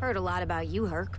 Heard a lot about you, Herc.